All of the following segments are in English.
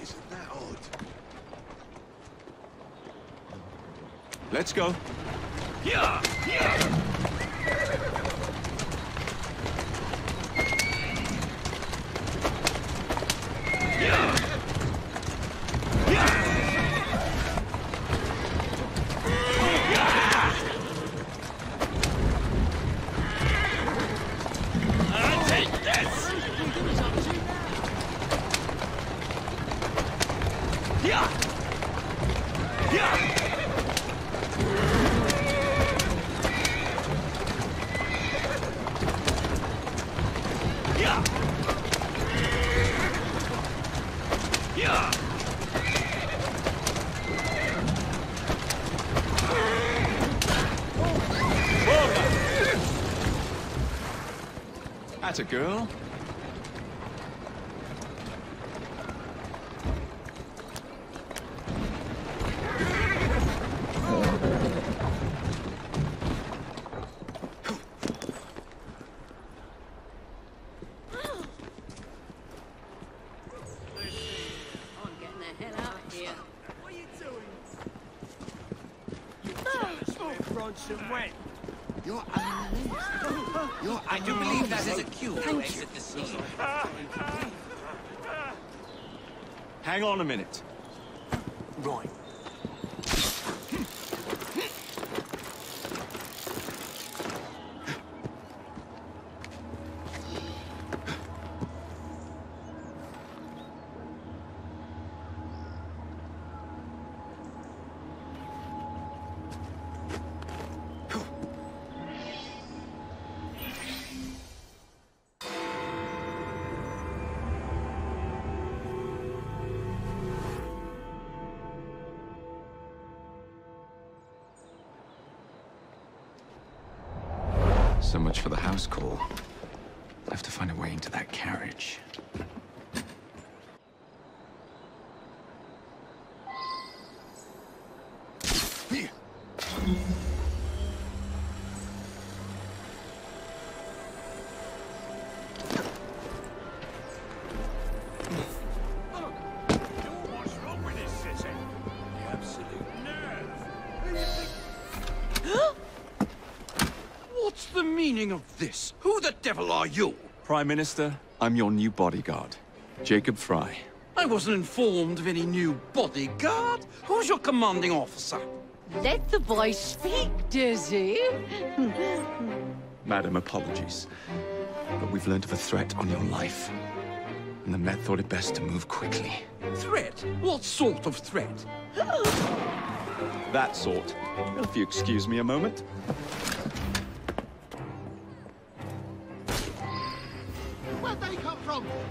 Isn't that odd? Let's go. Yeah! Yeah! Yeah! You're unreleased. You're I do believe that is a cue to exit the scene. Hang on a minute. Right. So much for the house call. I have to find a way into that carriage. Meaning of this? Who the devil are you? Prime Minister, I'm your new bodyguard, Jacob Frye. I wasn't informed of any new bodyguard. Who's your commanding officer? Let the boy speak, Dizzy. Madam, apologies. But we've learned of a threat on your life. And the Met thought it best to move quickly. Threat? What sort of threat? That sort. If you excuse me a moment. Come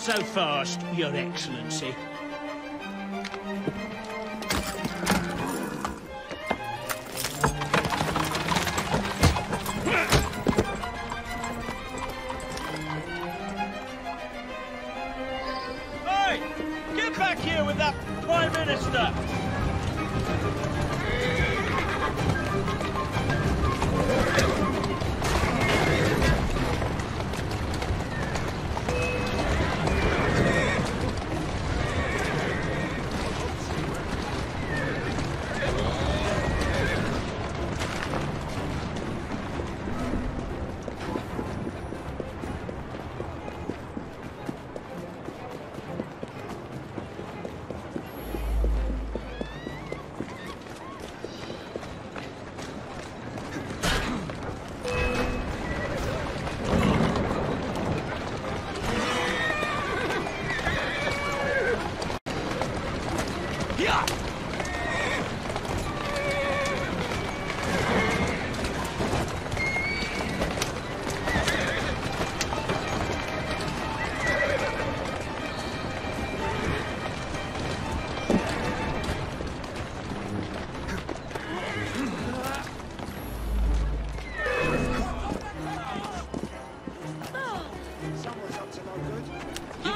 So fast, Your Excellency.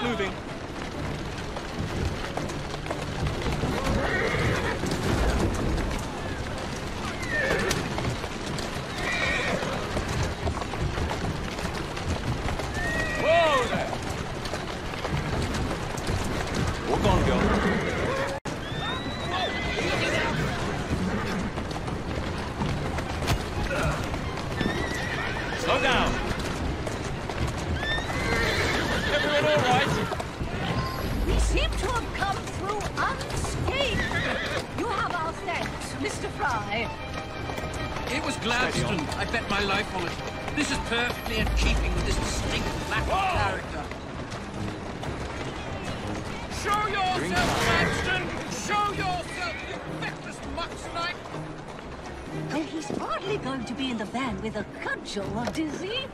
Moving. Thanks, Frye. It was Gladstone. I bet my life on it. This is perfectly in keeping with this distinct lack of character. Show yourself, Gladstone! Show yourself, you feckless mucksnake! Well, he's hardly going to be in the van with a cudgel, is he?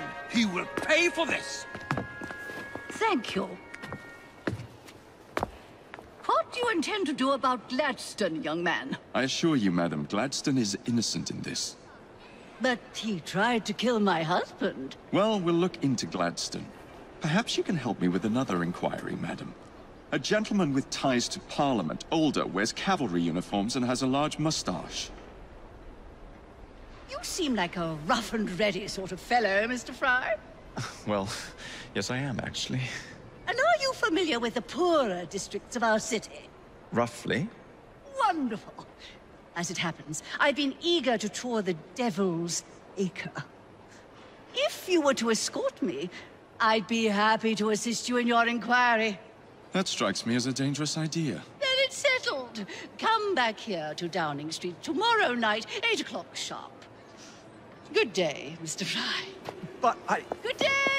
Man! He will pay for this! Thank you. What do you intend to do about Gladstone, young man? I assure you, madam, Gladstone is innocent in this. But he tried to kill my husband. Well, we'll look into Gladstone. Perhaps you can help me with another inquiry, madam. A gentleman with ties to Parliament, older, wears cavalry uniforms and has a large mustache. You seem like a rough and ready sort of fellow, Mr. Frye. Well, yes, I am, actually. And are you familiar with the poorer districts of our city? Roughly. Wonderful. As it happens, I've been eager to tour the Devil's Acre. If you were to escort me, I'd be happy to assist you in your inquiry. That strikes me as a dangerous idea. Then it's settled. Come back here to Downing Street tomorrow night, 8 o'clock sharp. Good day, Mr. Frye. But I... Good day,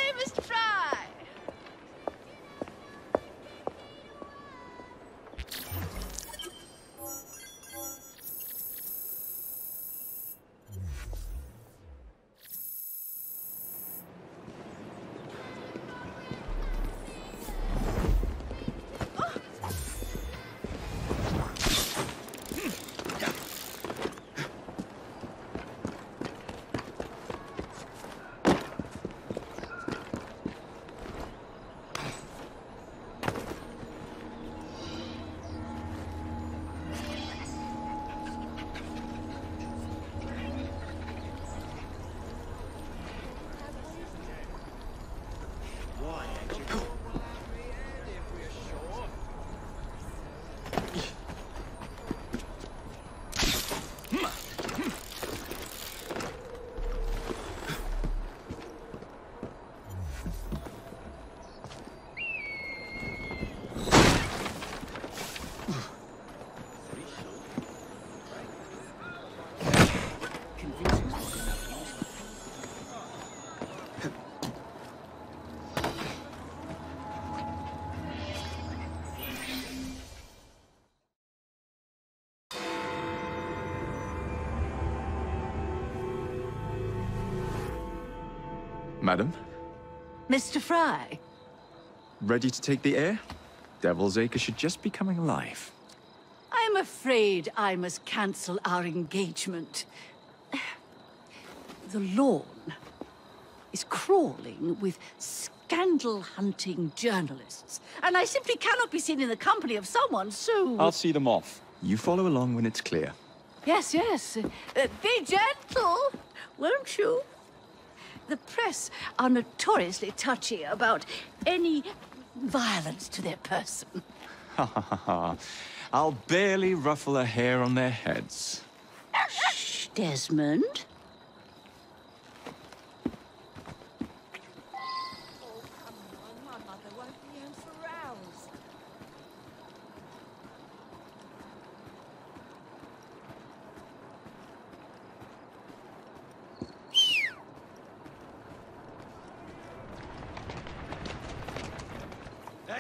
Madam, Mr. Frye. ready to take the air? Devil's Acre should just be coming alive. I'm afraid I must cancel our engagement. The lawn is crawling with scandal-hunting journalists, and I simply cannot be seen in the company of someone so... I'll see them off. You follow along when it's clear. Yes, yes. Uh, be gentle, won't you? The press are notoriously touchy about any violence to their person. Ha ha ha ha. I'll barely ruffle a hair on their heads. Shh, Desmond.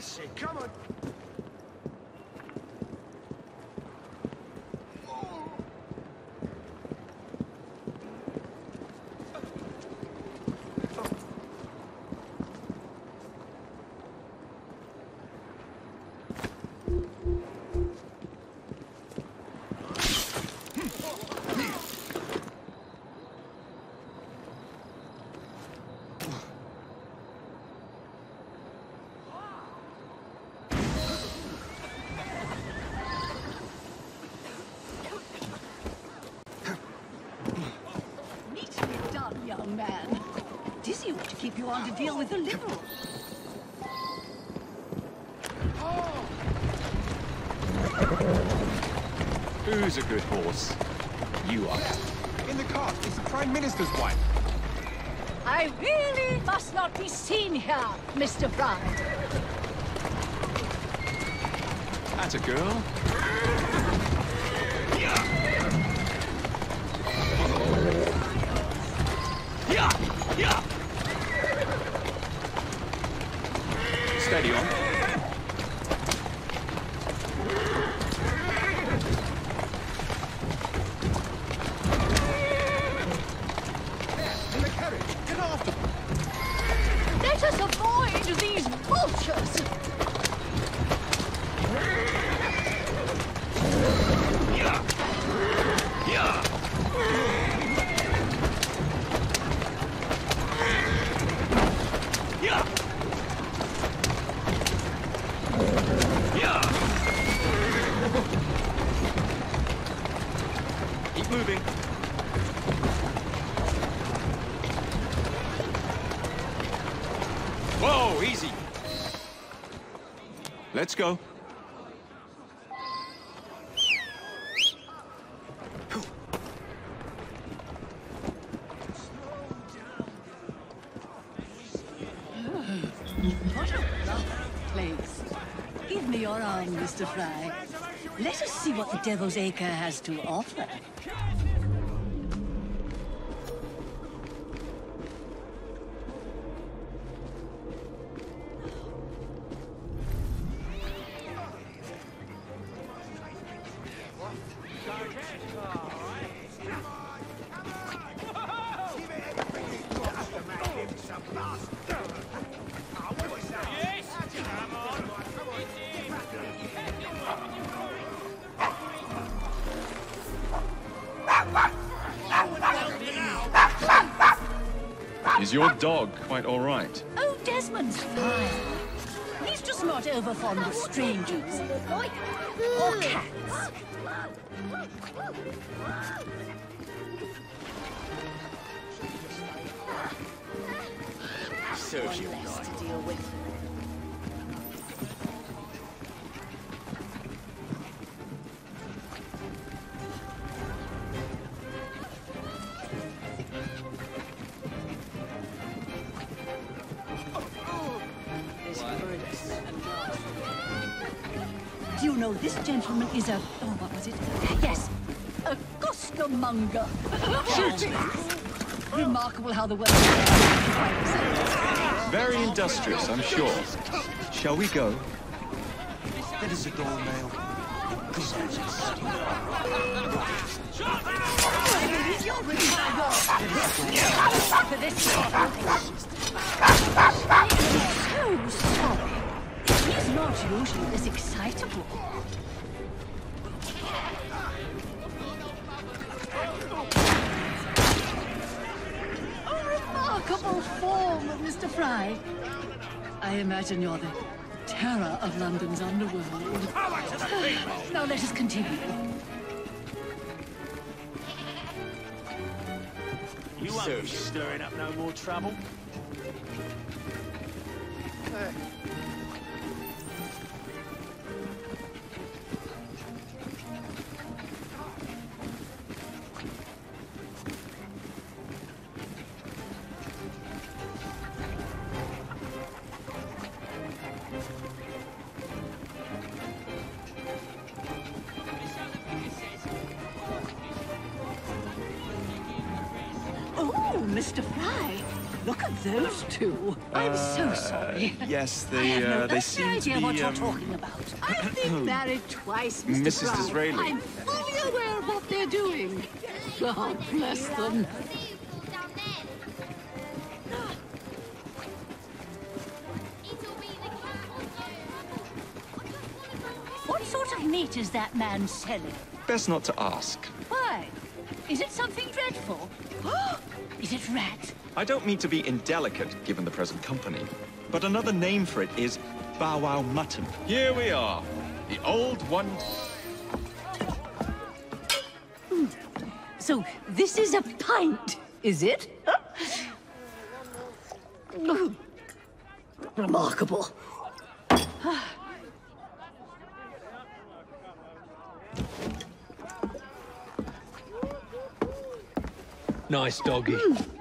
That's it. Come on. keep you on to deal with the liberals. Oh. Who's a good horse? You are. In the cart, is the Prime Minister's wife. I really must not be seen here, Mr. Frye. That's a girl. Keep moving. Whoa, easy. Let's go. Mr. Frye. Let us see what the Devil's Acre has to offer. Is your dog quite all right? Oh, Desmond's fine. He's just not over fond of strangers. Or cats. Serves you is a oh what was it? Yes, a costermonger. Shooting. Remarkable how the world. Very industrious, I'm sure. Shall we go? That is a doornail. You're retired. For this. I'm so sorry. He's not usually this excitable. A remarkable form of Mr. Frye. I imagine you're the terror of London's underworld. now let us continue. You won't be stirring up no more trouble. Oh, two. I'm so sorry. Yes, I they have no uh, they seem to idea be what you're um, talking about. I've been married twice, Mr. Mrs. Disraeli. I'm fully aware of what they're doing. God bless them. What sort of meat is that man selling? best not to ask. Why? Is it something dreadful? is it rat? I don't mean to be indelicate, given the present company, but another name for it is bow wow mutton. Here we are, the old one. So this is a pint, is it? Remarkable. Nice doggy. Hmm.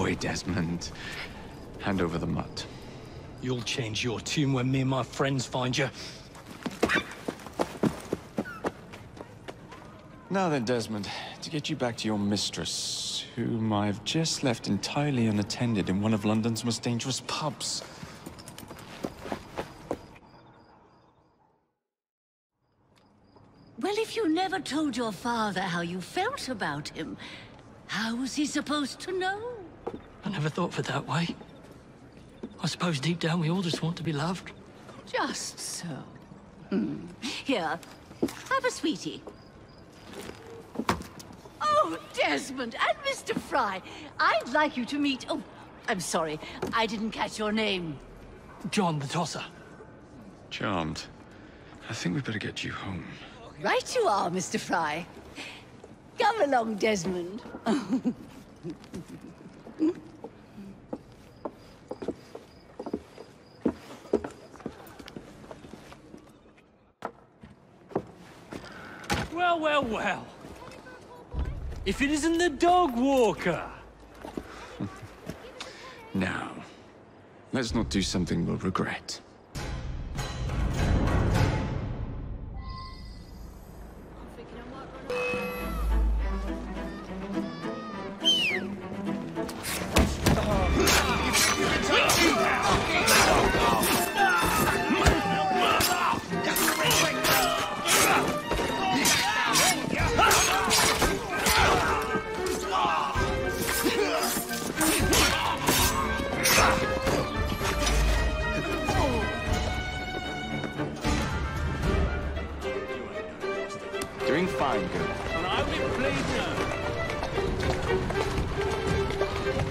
boy, Desmond. Hand over the mutt. You'll change your tune when me and my friends find you. Now then, Desmond, to get you back to your mistress, whom I've just left entirely unattended in one of London's most dangerous pubs. Well, if you never told your father how you felt about him, how was he supposed to know? I never thought of it that way. I suppose deep down we all just want to be loved. Just so. Hmm. Here, have a sweetie. Oh, Desmond and Mr. Frye, I'd like you to meet... Oh, I'm sorry, I didn't catch your name. John the Tosser. Charmed. I think we better get you home. Right you are, Mr. Frye. Come along, Desmond. Well, well, well. If it isn't the dog walker. Now, let's not do something we'll regret. Doing fine, good. And I will please no.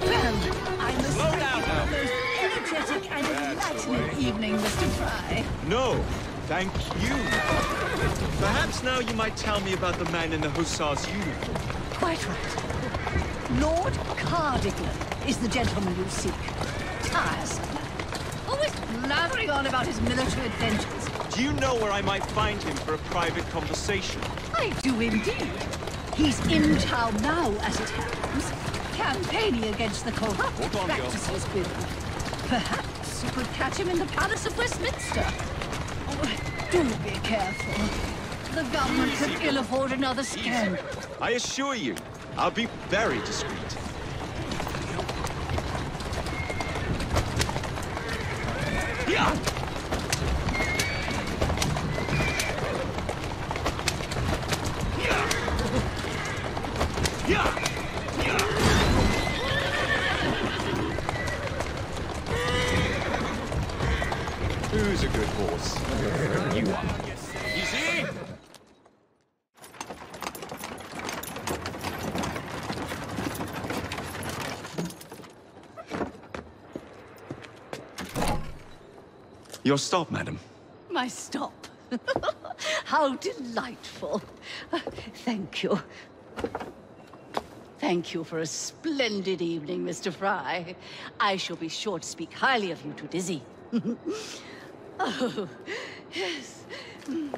Well, I must thank you for the most energetic and enlightening evening, Mr. Frye. No, thank you. Perhaps now you might tell me about the man in the hussar's uniform. Quite right. Lord Cardigan is the gentleman you seek. Tiresome. Always blathering on about his military adventures. Do you know where I might find him for a private conversation? I do indeed. He's in town now, as it happens, campaigning against the corrupt on, girl. practices bill. Perhaps you could catch him in the Palace of Westminster. Oh, do be careful. The government could ill afford another scandal. I assure you, I'll be very discreet. Yeah! Your stop, madam. My stop. How delightful. Uh, thank you. Thank you for a splendid evening, Mr. Frye. I shall be sure to speak highly of you to Dizzy. oh, yes. Mm.